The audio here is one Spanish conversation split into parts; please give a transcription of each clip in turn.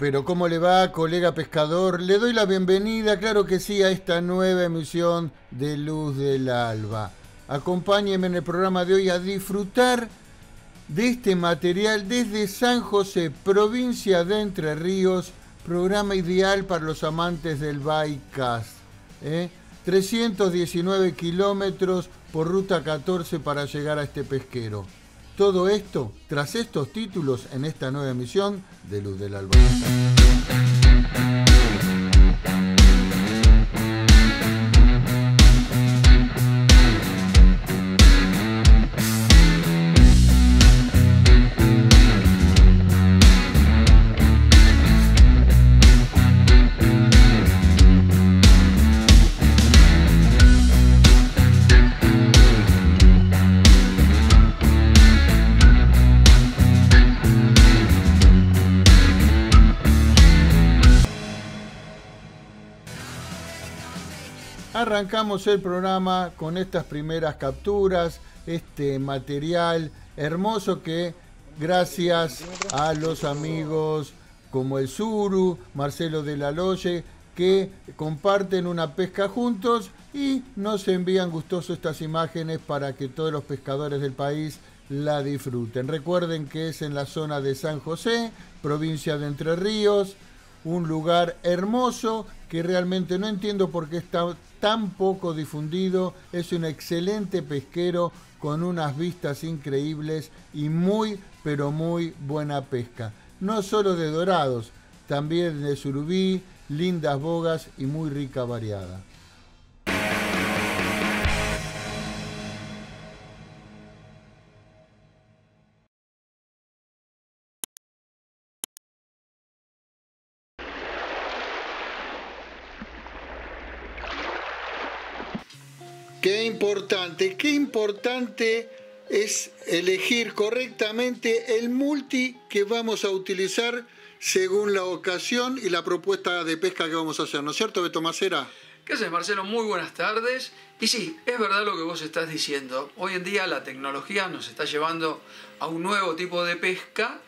Pero ¿cómo le va, colega pescador? Le doy la bienvenida, claro que sí, a esta nueva emisión de Luz del Alba. Acompáñeme en el programa de hoy a disfrutar de este material desde San José, provincia de Entre Ríos, programa ideal para los amantes del bycast. 319 ¿eh? kilómetros por ruta 14 para llegar a este pesquero. Todo esto tras estos títulos en esta nueva emisión de Luz del Alba. Arrancamos el programa con estas primeras capturas, este material hermoso que gracias a los amigos como el Suru, Marcelo de la Loye, que comparten una pesca juntos y nos envían gustoso estas imágenes para que todos los pescadores del país la disfruten. Recuerden que es en la zona de San José, provincia de Entre Ríos, un lugar hermoso que realmente no entiendo por qué está tan poco difundido. Es un excelente pesquero con unas vistas increíbles y muy, pero muy buena pesca. No solo de dorados, también de surubí, lindas bogas y muy rica variada. Qué importante es elegir correctamente el multi que vamos a utilizar según la ocasión y la propuesta de pesca que vamos a hacer, ¿no es cierto, Beto Macera? ¿Qué haces, Marcelo? Muy buenas tardes. Y sí, es verdad lo que vos estás diciendo. Hoy en día la tecnología nos está llevando a un nuevo tipo de pesca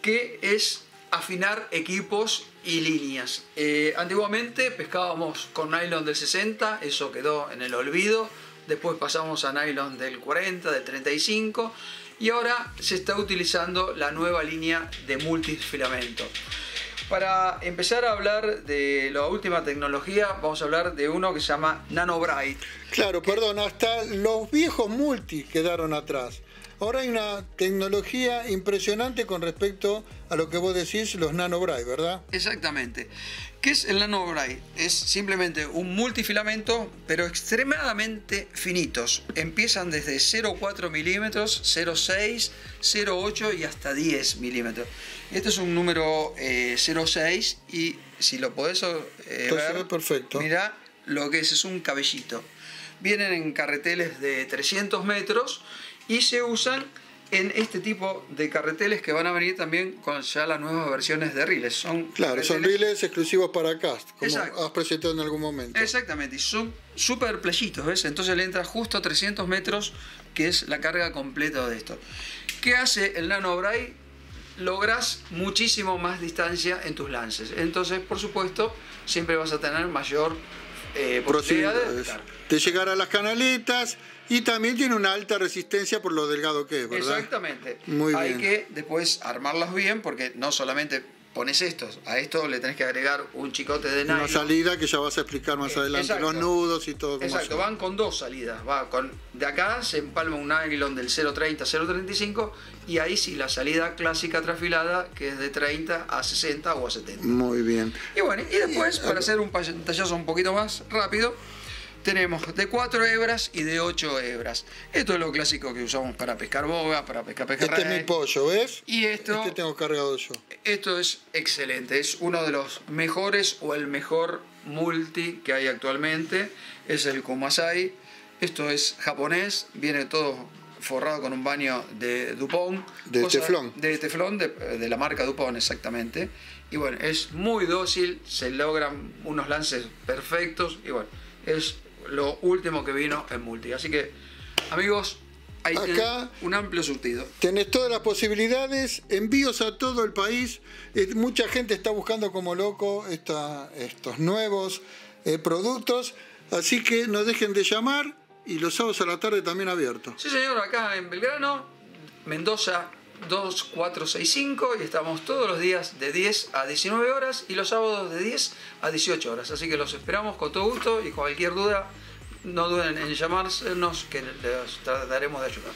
que es afinar equipos y líneas. Eh, antiguamente pescábamos con nylon del 60, eso quedó en el olvido. Después pasamos a nylon del 40, del 35 y ahora se está utilizando la nueva línea de multifilamento. Para empezar a hablar de la última tecnología, vamos a hablar de uno que se llama Nano Bright. Claro, perdón, hasta los viejos multi quedaron atrás. Ahora hay una tecnología impresionante con respecto a lo que vos decís, los nanobray, ¿verdad? Exactamente. ¿Qué es el nanobray? Es simplemente un multifilamento, pero extremadamente finitos. Empiezan desde 0,4 milímetros, 0,6, 0,8 y hasta 10 milímetros. Este es un número 0,6 eh, y si lo podés eh, ver, perfecto. mira lo que es, es un cabellito. Vienen en carreteles de 300 metros y se usan en este tipo de carreteles que van a venir también con ya las nuevas versiones de riles. Son claro, son riles exclusivos para cast, como has presentado en algún momento. Exactamente, y son súper pleyitos, ¿ves? Entonces le entra justo a 300 metros, que es la carga completa de esto. ¿Qué hace el Nano Bray? Logras muchísimo más distancia en tus lances. Entonces, por supuesto, siempre vas a tener mayor eh, de, de llegar a las canaletas y también tiene una alta resistencia por lo delgado que es, ¿verdad? Exactamente. Muy Hay que después armarlas bien porque no solamente pones estos, a esto le tenés que agregar un chicote de nylon. Una salida que ya vas a explicar más adelante, los nudos y todo. Exacto, van con dos salidas. Va con, de acá se empalma un nylon del 0.30 a 0.35 y ahí sí la salida clásica trafilada que es de 30 a 60 o a 70. Muy bien. Y bueno, y después, para hacer un pantallazo un poquito más rápido, tenemos de 4 hebras y de 8 hebras. Esto es lo clásico que usamos para pescar boga, para pescar pejerrey. Este es mi pollo, ¿ves? Y esto, este tengo cargado yo. Esto es excelente, es uno de los mejores o el mejor multi que hay actualmente. Es el Kumasai. Esto es japonés, viene todo forrado con un baño de Dupont. De teflón. De teflón, de, de la marca Dupont exactamente. Y bueno, es muy dócil, se logran unos lances perfectos y bueno, es lo último que vino en multi. Así que, amigos, Ahí Acá un amplio surtido. tenés todas las posibilidades, envíos a todo el país. Eh, mucha gente está buscando como loco esta- estos nuevos eh, productos, así que no dejen de llamar y los sábados a la tarde también abierto. Sí, señor, acá en Belgrano, Mendoza 2465 y estamos todos los días de 10 a 19 horas y los sábados de 10 a 18 horas. Así que los esperamos con todo gusto y cualquier duda, no duden en llamarnos que les trataremos de ayudar.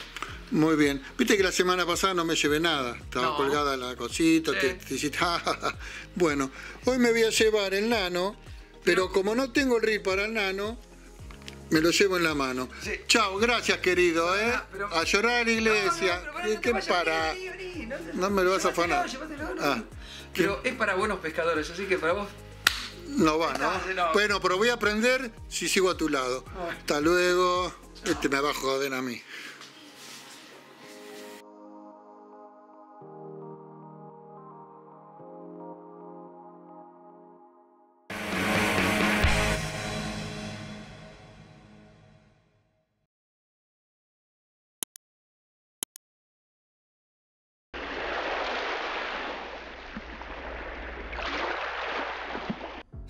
Muy bien. Viste que la semana pasada no me llevé nada. Estaba No. colgada la cosita. Sí. te- te hiciste, "Ja, ja, ja". bueno, hoy me voy a llevar el nano, pero como no tengo el reel para el nano, me lo llevo en la mano. Sí. Chao, gracias querido, ¿eh? Pero- a llorar a la iglesia. No, no, ¿Qué, para? no me lo vas a afanar. Ah. Pero es para buenos pescadores, así que para vos No va, No, ¿no? no. Bueno, pero voy a aprender si sigo a tu lado. Hasta luego. Este me va a joder a mí.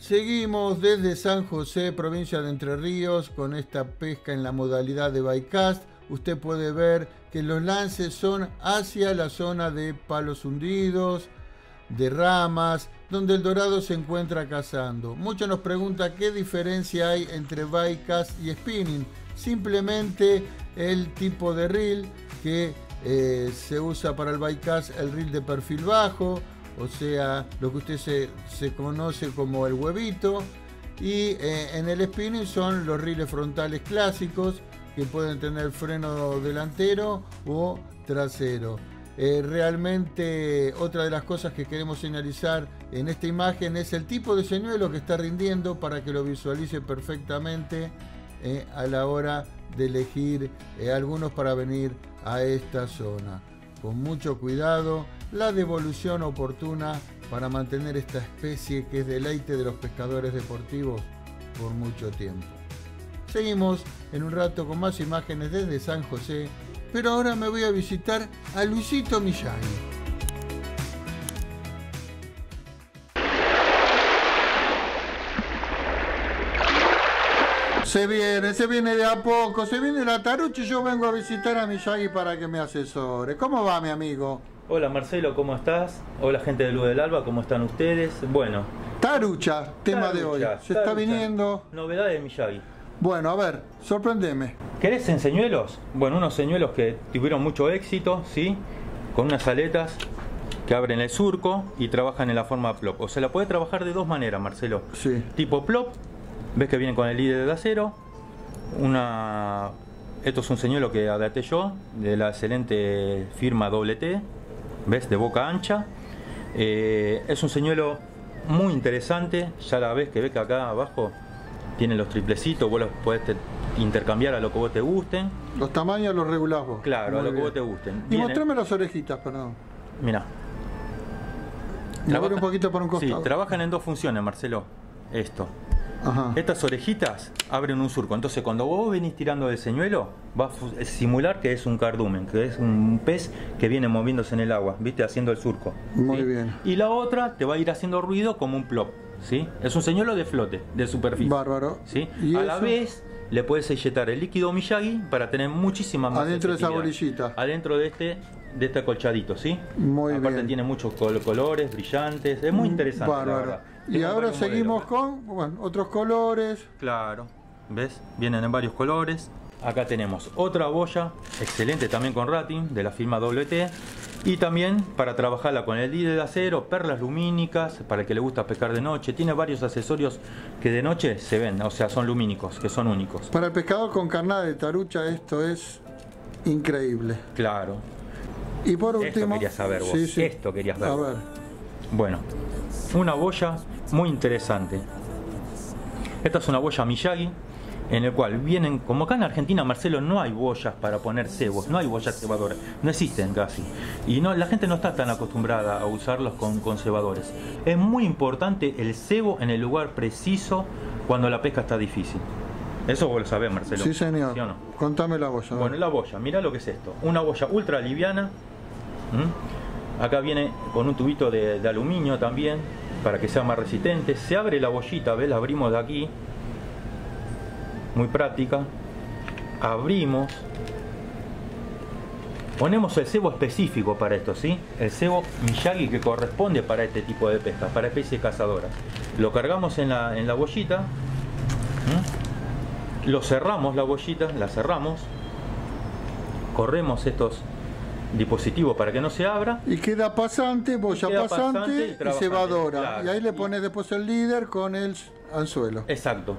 Seguimos desde San José, provincia de Entre Ríos, con esta pesca en la modalidad de bycast. Usted puede ver que los lances son hacia la zona de palos hundidos, de ramas, donde el dorado se encuentra cazando. Muchos nos preguntan qué diferencia hay entre bycast y spinning. Simplemente el tipo de reel que eh, se usa para el bycast, el reel de perfil bajo, o sea, lo que usted se, conoce como el huevito. Y eh, en el spinning son los riles frontales clásicos que pueden tener freno delantero o trasero. Eh, realmente otra de las cosas que queremos señalizar en esta imagen es el tipo de señuelo que está rindiendo para que lo visualice perfectamente eh, a la hora de elegir algunos para venir a esta zona. Con mucho cuidado, la devolución oportuna para mantener esta especie que es deleite de los pescadores deportivos por mucho tiempo. Seguimos en un rato con más imágenes desde San José, pero ahora me voy a visitar a Luisito Millán. Se viene, se viene de a poco, se viene la tarucha y yo vengo a visitar a Miyagi para que me asesore. ¿Cómo va mi amigo? Hola Marcelo, ¿cómo estás? Hola gente de Luz del Alba, ¿cómo están ustedes? Bueno, Tarucha, tema de hoy. Tarucha, Se está viniendo. Novedades de Miyagi. Bueno, a ver, sorprendeme. ¿Querés en señuelos? Bueno, unos señuelos que tuvieron mucho éxito, ¿sí? Con unas aletas que abren el surco y trabajan en la forma plop. O se la puede trabajar de dos maneras, Marcelo. Sí. Tipo plop, ves que viene con el líder de acero. Una... Esto es un señuelo que adapté yo, de la excelente firma WT, ¿ves? De boca ancha. Eh, es un señuelo muy interesante, ya la ves que ves que acá abajo tiene los triplecitos, vos los podés te- intercambiar a lo que vos te gusten. Los tamaños los regulás vos. Claro, a lo que vos te gusten. Y mostrame las orejitas, perdón. Mira. Mover un poquito por un Sí, costado. trabajan en dos funciones, Marcelo. Esto. Ajá. Estas orejitas abren un surco. Entonces, cuando vos venís tirando del señuelo, va a simular que es un cardumen, que es un pez que viene moviéndose en el agua, ¿viste? Haciendo el surco. Muy ¿sí? bien. Y la otra te va a ir haciendo ruido como un plop, ¿sí? Es un señuelo de flote, de superficie. Bárbaro. ¿sí? ¿Y A la vez le puedes inyectar el líquido Miyagi para tener muchísima más Adentro de esa bolillita. Adentro de este de este acolchadito, ¿sí? Muy Aparte bien. tiene muchos col- colores brillantes, es muy interesante. la verdad. Y ahora seguimos con bueno, otros colores. Claro, ¿ves? Vienen en varios colores. Acá tenemos otra boya, excelente también con rating, de la firma WT. Y también para trabajarla con el líder de acero, perlas lumínicas, para el que le gusta pescar de noche. Tiene varios accesorios que de noche se ven, o sea, son lumínicos, que son únicos. Para el pescador con carnada de tarucha esto es increíble. Claro. Y por Esto último... querías saber vos, esto querías ver. A ver. Bueno, una boya muy interesante. Esta es una boya Miyagi, en el cual vienen, como acá en Argentina, Marcelo, no hay boyas para poner cebos, no hay boyas cebadoras, no existen casi. Y no, la gente no está tan acostumbrada a usarlos con, con cebadores. Es muy importante el cebo en el lugar preciso cuando la pesca está difícil. Eso vos lo sabés, Marcelo. Sí, señor. ¿Sí o no? Contame la boya. Bueno, la boya, mira lo que es esto. Una boya ultra liviana. Acá viene con un tubito de, de aluminio también, para que sea más resistente. Se abre la bollita, ¿ves? La abrimos de aquí. Muy práctica. Abrimos. Ponemos el cebo específico para esto, ¿sí? El cebo Miyagi que corresponde para este tipo de pesca, para especies cazadoras. Lo cargamos en la, en la bollita. Lo cerramos la bollita, la cerramos. Corremos estos dispositivos para que no se abra. Y queda pasante, boya pasante, pasante y y, cebadora. claro. Y ahí le pones después el líder con el anzuelo. Exacto.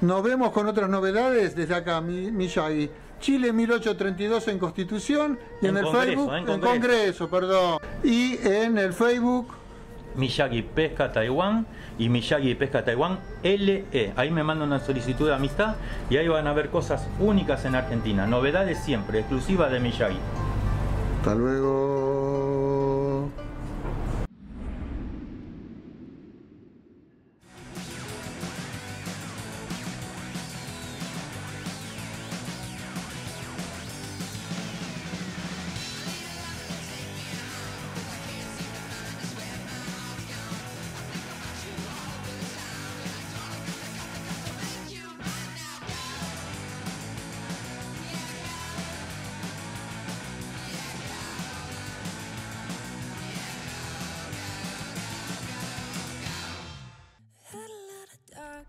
Nos vemos con otras novedades desde acá, Mi- Miyagi. Chile 1832 en Constitución y en, En el Congreso, Facebook, en. Congreso, perdón. Y en el Facebook, Miyagi Pesca Taiwán y Miyagi Pesca Taiwán LE. Ahí me mandan una solicitud de amistad y ahí van a ver cosas únicas en Argentina. Novedades siempre, exclusivas de Miyagi. Hasta luego.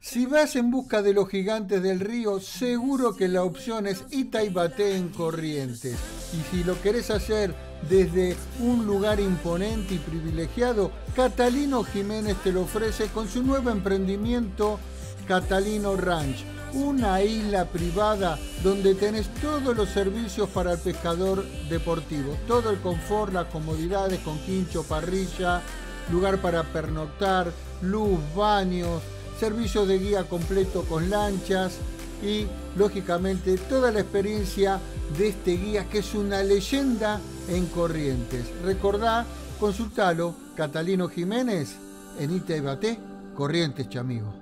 Si vas en busca de los gigantes del río, seguro que la opción es Itaibate en Corrientes. Y si lo querés hacer desde un lugar imponente y privilegiado, Catalino Jiménez te lo ofrece con su nuevo emprendimiento Catalino Ranch, una isla privada donde tenés todos los servicios para el pescador deportivo, todo el confort, las comodidades con quincho, parrilla, lugar para pernoctar, luz, baños, servicio de guía completo con lanchas y lógicamente toda la experiencia de este guía que es una leyenda en Corrientes. Recordá, consultalo, Catalino Jiménez en Itaibate, Corrientes, chamigo.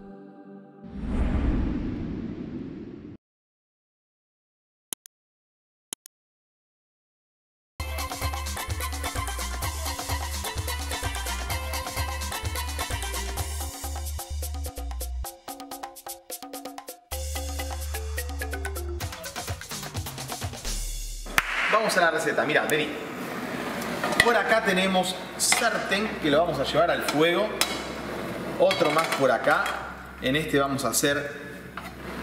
Vamos a la receta, mira, vení. Por acá tenemos sartén que lo vamos a llevar al fuego. Otro más por acá. En este vamos a hacer,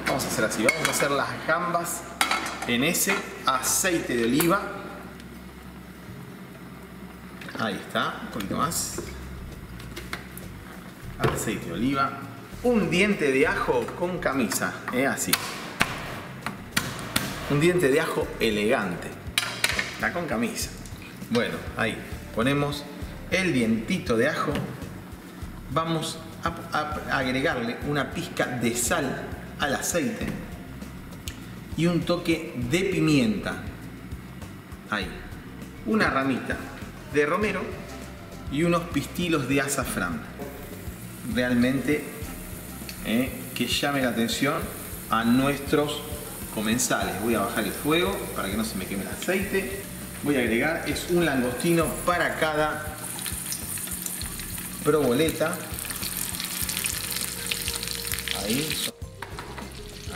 vamos a hacer así, vamos a hacer las gambas en ese aceite de oliva. Ahí está, un poquito más. Aceite de oliva. Un diente de ajo con camisa, ¿eh? así. Un diente de ajo elegante. Con camisa. Bueno, ahí ponemos el dientito de ajo. Vamos a, a agregarle una pizca de sal al aceite y un toque de pimienta. Ahí. Una ramita de romero y unos pistilos de azafrán. Realmente eh, que llame la atención a nuestros comensales. Voy a bajar el fuego para que no se me queme el aceite. Voy a agregar, es un langostino para cada proboleta. Ahí.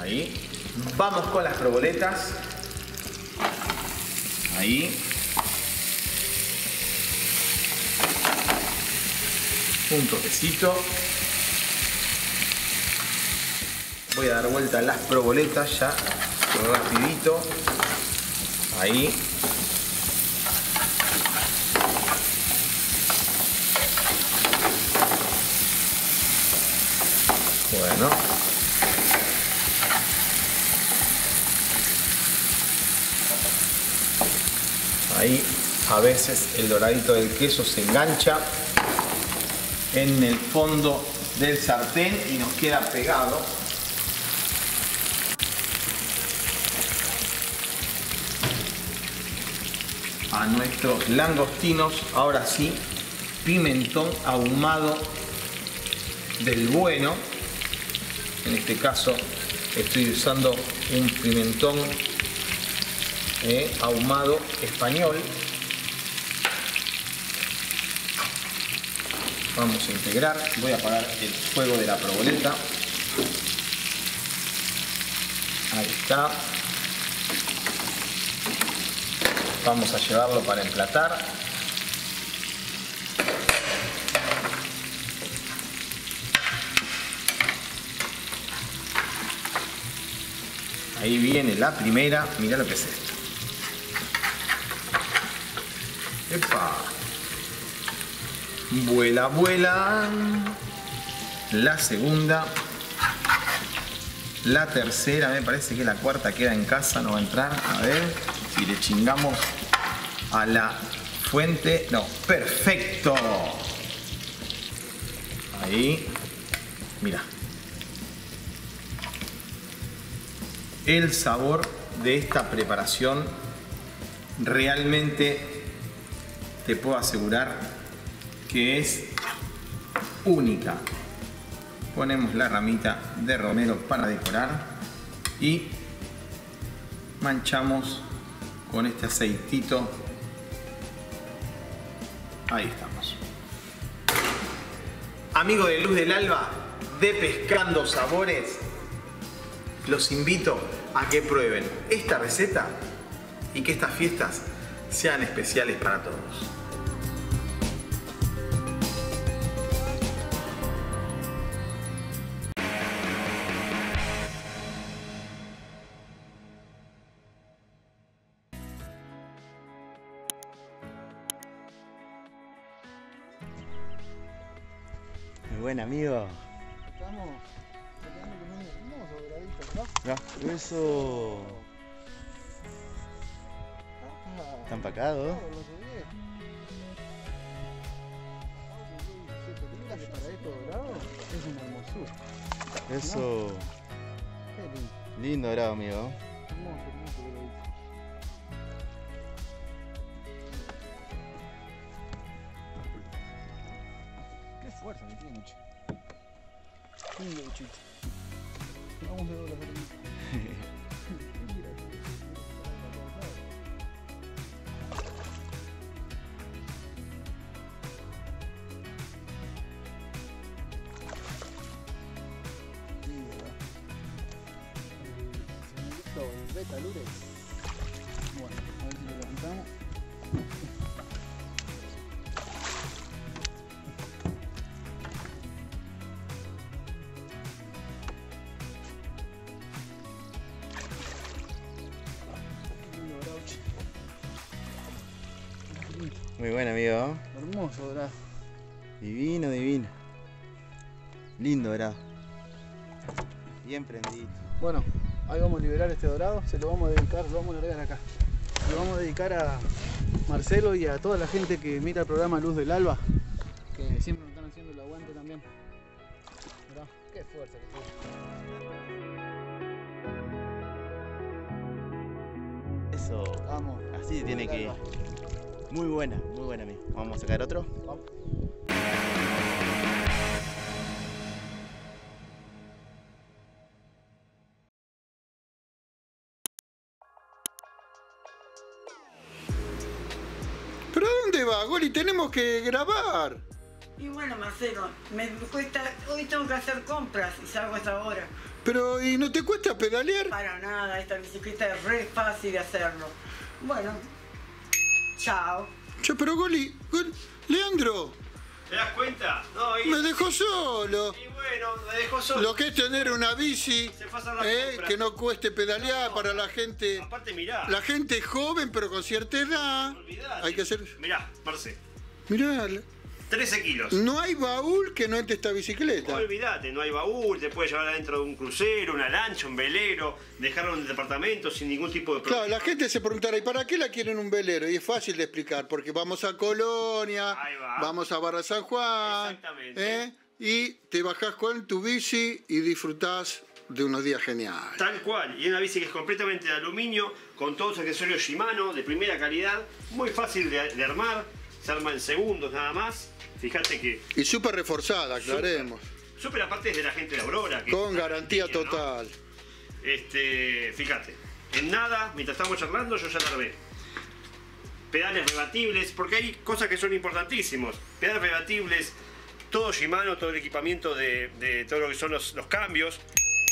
Ahí. Vamos con las proboletas. Ahí. Un toquecito. Voy a dar vuelta las proboletas ya rapidito. Ahí. Bueno. Ahí a veces el doradito del queso se engancha en el fondo del sartén y nos queda pegado. A nuestros langostinos, ahora sí, pimentón ahumado del bueno, en este caso Estoy usando un pimentón eh, ahumado español. Vamos a integrar. Voy a apagar el fuego de la proboleta. Ahí está. Vamos a llevarlo para emplatar. Ahí viene la primera. Mira lo que es esto. ¡Epa! Vuela, vuela. La segunda. La tercera, me parece que la cuarta queda en casa, no va a entrar. A ver si le chingamos a la fuente. No, perfecto. Ahí. Mira. El sabor de esta preparación realmente te puedo asegurar que es única. Ponemos la ramita de romero para decorar y manchamos con este aceitito. Ahí estamos. Amigo de Luz del Alba, de Pescando Sabores, los invito a que prueben esta receta y que estas fiestas sean especiales para todos. Eso. Ah, Está empacado. es una hermosura. Eso. Qué lindo, Lindo grado, amigo. Qué fuerza que tiene, che. Lindo. Muy buen amigo. Hermoso dorado. Divino, divino. Lindo grado. Bien prendido. Bueno, ahí vamos a liberar este dorado, se lo vamos a dedicar, lo vamos a largar acá. Lo vamos a dedicar a Marcelo y a toda la gente que mira el programa Luz del Alba, que siempre nos están haciendo el aguante también. Qué fuerza que tiene. Eso. Vamos. Así tiene que ir. Muy buena, muy buena, amigo. Vamos a sacar otro. Vamos. ¿Pero a dónde va, Goli? Tenemos que grabar. Y bueno, Marcelo, me cuesta, hoy tengo que hacer compras y salgo a esta hora. Pero, ¿y no te cuesta pedalear? Para nada, esta bicicleta es re fácil de hacerlo. Bueno, chao. Che, pero Goli, Gol- Leandro, ¿Te das cuenta? No, y, me dejó solo. y bueno, me dejó solo. Lo que es tener una bici Se eh, que no cueste pedalear No. para la gente, Aparte, mirá. la gente joven pero con cierta edad. Olvidate. Hay que hacer. Mirá, Marce, Mirá, 13 kilos. no hay baúl que no entre esta bicicleta. Olvídate, no hay baúl, te puedes llevar adentro de un crucero, una lancha, un velero, dejarlo en el departamento sin ningún tipo de Claro, problema. la gente se preguntará, ¿y para qué la quieren un velero? Y es fácil de explicar, porque vamos a Colonia, va. vamos a Barra San Juan, Exactamente. ¿eh? y te bajás con tu bici y disfrutás de unos días geniales. Tal cual, y una bici que es completamente de aluminio, con todos los accesorios Shimano, de primera calidad, muy fácil de, de armar, se arma en segundos nada más. Fíjate que Y súper reforzada, aclaremos, súper aparte es de la gente de Aurora. que con garantía total. Este, fíjate, en nada, mientras estamos charlando, yo ya largué. Pedales rebatibles, porque hay cosas que son importantísimos. Pedales rebatibles, todo Shimano, todo el equipamiento de, de todo lo que son los, los cambios.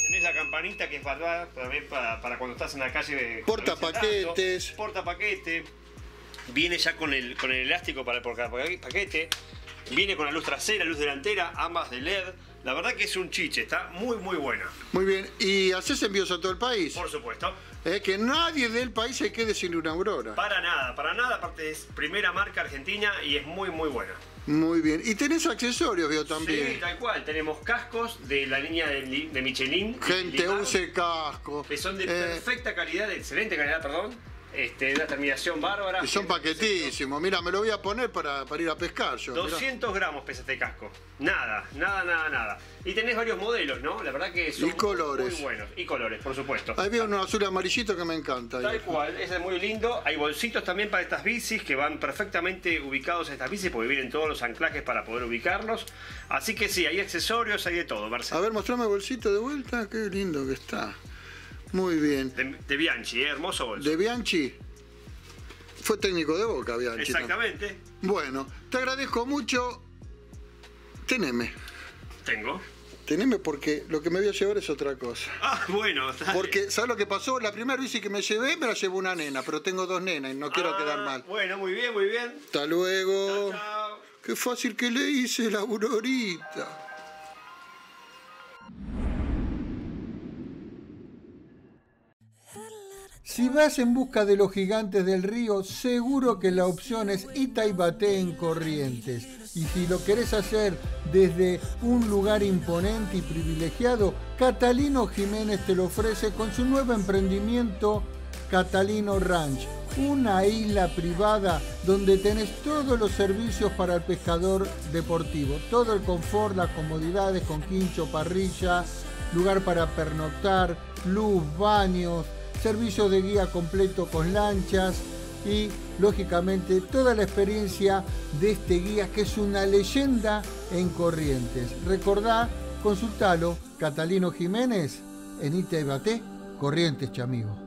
Tenés la campanita que es para, para, para cuando estás en la calle. Porta paquetes. Porta paquete. Viene ya con el, con el elástico para el porta paquete. Viene con la luz trasera, luz delantera, ambas de LED. La verdad que es un chiche, está muy muy buena. Muy bien. ¿Y haces envíos a todo el país? Por supuesto. Eh, que nadie del país se quede sin una aurora. Para nada, para nada, aparte es primera marca argentina y es muy muy buena. Muy bien. Y tenés accesorios, veo Sí, también. tal cual. Tenemos cascos de la línea de, Li- de Michelin. Gente, Limar, use casco. Que son de Eh, perfecta calidad, de excelente calidad, perdón. Este, una terminación bárbara. y son paquetísimos. Mira, me lo voy a poner para, para ir a pescar yo. mirá. 200 gramos pesa este casco. Nada, nada, nada, nada. Y tenés varios modelos, ¿no? La verdad que son Y colores. muy buenos. Y colores, por supuesto. Ahí veo uno azul amarillito que me encanta. Tal cual, ese es muy lindo. Hay bolsitos también para estas bicis que van perfectamente ubicados a estas bicis porque vienen todos los anclajes para poder ubicarlos. Así que sí, hay accesorios, hay de todo, A Marcelo. ver, mostrame el bolsito de vuelta. Qué lindo que está. Muy bien. De, de Bianchi, ¿eh? hermoso bolso. De Bianchi. Fue técnico de boca, Bianchi. ¿no? Exactamente, Bueno, te agradezco mucho. Teneme. tengo. Teneme porque lo que me voy a llevar es otra cosa. Ah, bueno, dale. Porque, ¿sabes lo que pasó? La primera bici que me llevé me la llevó una nena, pero tengo dos nenas y no quiero Ah, quedar mal. Bueno, muy bien, muy bien. Hasta luego. Chao, chao. Qué fácil que le hice la aurorita. Si vas en busca de los gigantes del río, seguro que la opción es Itaibate en Corrientes. Y si lo querés hacer desde un lugar imponente y privilegiado, Catalino Jiménez te lo ofrece con su nuevo emprendimiento Catalino Ranch, una isla privada donde tenés todos los servicios para el pescador deportivo, todo el confort, las comodidades con quincho, parrilla, lugar para pernoctar, luz, baños, servicio de guía completo con lanchas y lógicamente toda la experiencia de este guía que es una leyenda en Corrientes. Recordá, consultalo, Catalino Jiménez en Itaibate, Corrientes, chamigo.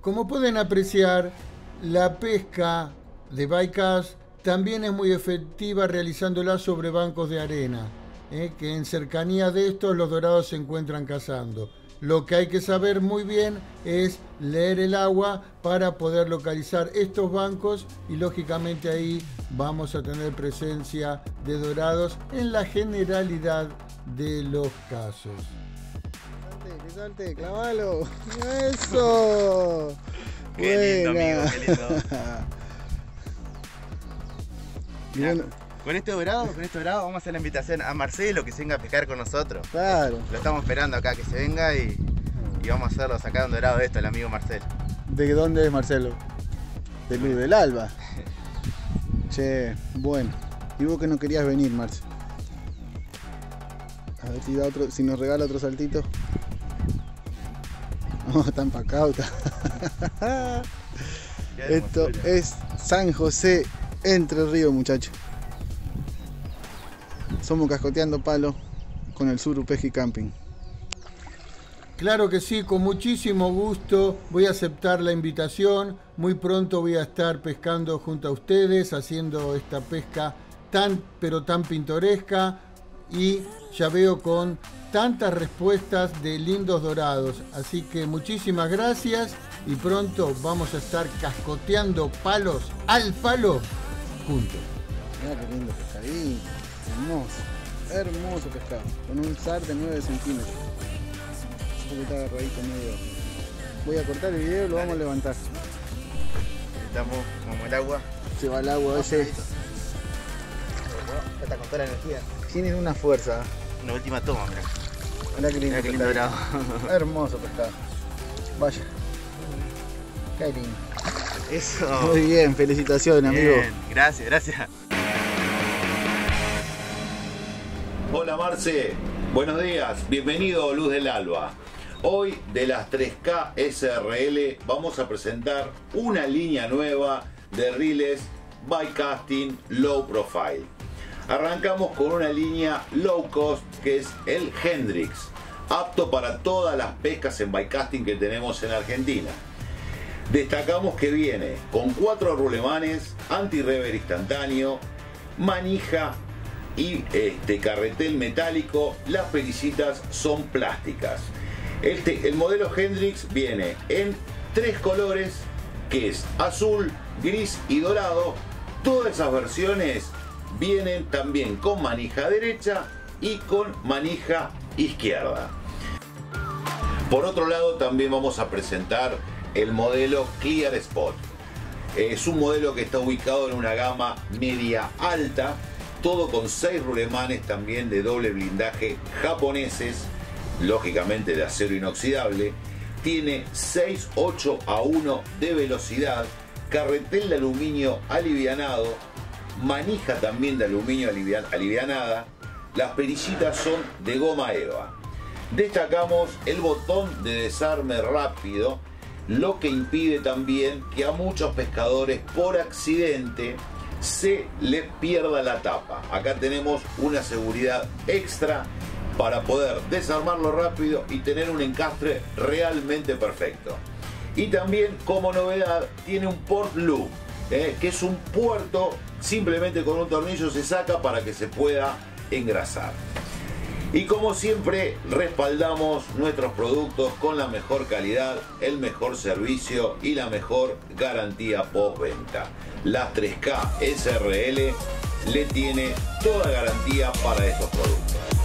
Como pueden apreciar, la pesca de bycast también es muy efectiva realizándola sobre bancos de arena, ¿eh? que en cercanía de estos los dorados se encuentran cazando. Lo que hay que saber muy bien es leer el agua para poder localizar estos bancos y lógicamente ahí vamos a tener presencia de dorados en la generalidad de los casos. Que salte, clavalo. Eso. Qué lindo, amigo, qué lindo. Con este dorado, con este dorado vamos a hacer la invitación a Marcelo que se venga a pescar con nosotros. claro. Lo estamos esperando acá que se venga y, y vamos a hacerlo sacar un dorado de esto, el amigo Marcelo. ¿De dónde es Marcelo? De Luz del Alba. Che, bueno. ¿Y vos que no querías venir, Marce? A ver si, da otro, si nos regala otro saltito. No, tan pacauta. Qué Esto es San José Entre Ríos, muchachos. Somos cascoteando palo con el Suru Pesca y Camping. Claro que sí, con muchísimo gusto voy a aceptar la invitación. Muy pronto voy a estar pescando junto a ustedes, haciendo esta pesca tan pero tan pintoresca y ya veo con tantas respuestas de lindos dorados. Así que muchísimas gracias y pronto vamos a estar cascoteando palos al palo juntos. Mira qué lindo pescadito. Hermoso. Hermoso pescado. Con un zar de 9 centímetros. Un poquito agarradito medio. Voy a cortar el video y lo vamos a levantar. Estamos como el agua. Se va el agua ese. Ya está con toda la energía. Tiene una fuerza. Una última toma, mira. Mirá qué lindo, Mira qué lindo pescado. dorado. Hermoso pescado. Vaya. Qué lindo. Eso. Muy bien, felicitaciones, amigo. Gracias, gracias. Hola Marce, buenos días, bienvenido Luz del Alba. Hoy de las 3K SRL vamos a presentar una línea nueva de riles by Casting Low Profile. Arrancamos con una línea low cost que es el Hendrix, apto para todas las pescas en bycasting que tenemos en Argentina. Destacamos que viene con cuatro rulemanes, anti-rever instantáneo, manija y este carretel metálico. Las pelicitas son plásticas. Este, el modelo Hendrix viene en tres colores, que es azul, gris y dorado. Todas esas versiones vienen también con manija derecha y con manija izquierda. Por otro lado, también vamos a presentar el modelo Clear Spot. Es un modelo que está ubicado en una gama media alta, todo con seis rulemanes también de doble blindaje japoneses, lógicamente de acero inoxidable. Tiene 6.8 a 1 de velocidad, carretel de aluminio alivianado, manija también de aluminio alivianada. Las perillitas son de goma eva. Destacamos el botón de desarme rápido, lo que impide también que a muchos pescadores por accidente se les pierda la tapa. Acá tenemos una seguridad extra para poder desarmarlo rápido y tener un encastre realmente perfecto. Y también como novedad tiene un port loop, eh, que es un puerto simplemente con un tornillo se saca para que se pueda engrasar. Y como siempre, respaldamos nuestros productos con la mejor calidad, el mejor servicio y la mejor garantía postventa. La 3K SRL le tiene toda garantía para estos productos.